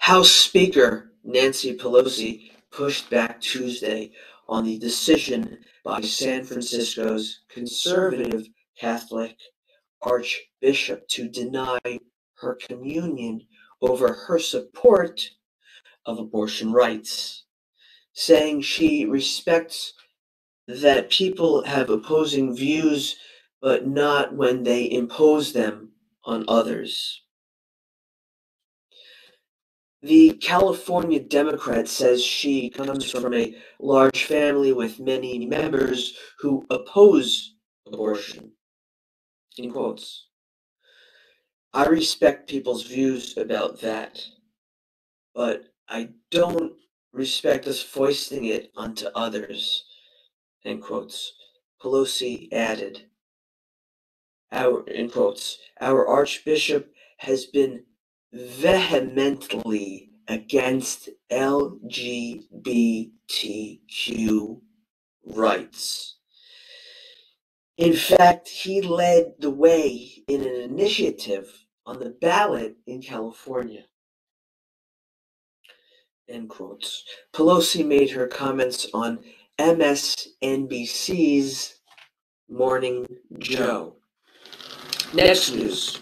House Speaker Nancy Pelosi pushed back Tuesday on the decision by San Francisco's conservative Catholic Archbishop to deny her communion over her support of abortion rights, saying she respects that people have opposing views, but not when they impose them on others. The California Democrat says she comes from a large family with many members who oppose abortion. In quotes. I respect people's views about that, but I don't respect us foisting it onto others. End quotes. Pelosi added, our, in quotes, our Archbishop has been vehemently against LGBTQ rights. In fact, he led the way in an initiative on the ballot in California. End quotes. Pelosi made her comments on MSNBC's Morning Joe. Next news.